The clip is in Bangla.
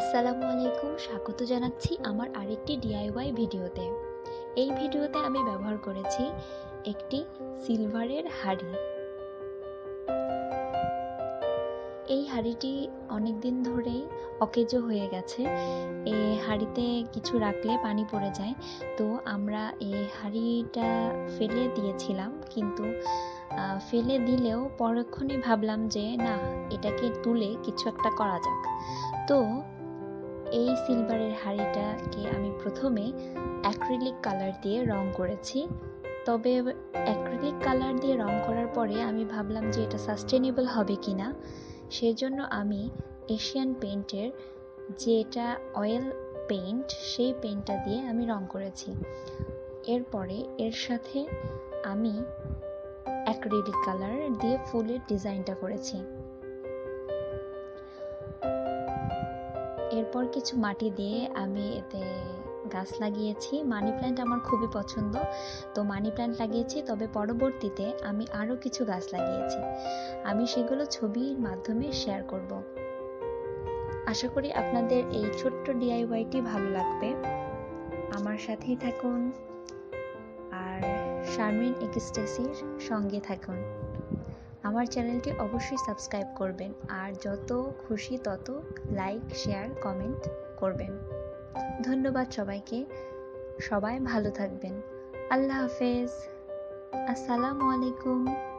আসসালামু আলাইকুম, স্বাগত জানাচ্ছি আমার আরেকটি ডিআইওয়াই ভিডিওতে। এই ভিডিওতে আমি ব্যবহার করেছি একটি সিলভারের হাড়ি। এই হাড়িটি অনেক দিন ধরেই অকেজো হয়ে গেছে। এই হাঁড়িতে কিছু রাখলে পানি পড়ে যায়। তো আমরা এই হাঁড়িটা ফেলে দিয়েছিলাম, কিন্তু ফেলে দিলেও পরক্ষণে ভাবলাম যে, না, এটাকে তুলে কিছু একটা করা যাক। তো এই সিলভারের হাঁড়িটাকে আমি প্রথমে অ্যাক্রিলিক কালার দিয়ে রং করেছি। তবে অ্যাক্রিলিক কালার দিয়ে রং করার পরে আমি ভাবলাম যে এটা সাস্টেনেবল হবে কি না সেজন্য আমি এশিয়ান পেইন্টের যেটা অয়েল পেইন্ট সেই পেইন্টটা দিয়ে আমি রং করেছি। এরপরে এর সাথে আমি অ্যাক্রিলিক কালার দিয়ে ফুলের ডিজাইনটা করেছি। এরপর কিছু মাটি দিয়ে আমি এতে গাছ লাগিয়েছি। মানি প্ল্যান্ট আমার খুবই পছন্দ। তো মানি প্ল্যান্ট লাগিয়েছি, তবে পরবর্তীতে আমি আরও কিছু গাছ লাগিয়েছি। আমি সেগুলো ছবির মাধ্যমে শেয়ার করব। আশা করি আপনাদের এই ছোট্ট ডিআইওয়াইটি ভালো লাগবে। আমার সাথেই থাকুন। আর শারমিন এক্সটেসির সঙ্গে থাকুন। আমার চ্যানেলটি অবশ্যই সাবস্ক্রাইব করবেন আর যত খুশি তত লাইক, শেয়ার, কমেন্ট করবেন। ধন্যবাদ সবাইকে। সবাই ভালো থাকবেন। আল্লাহ হাফেজ। আসসালামু আলাইকুম।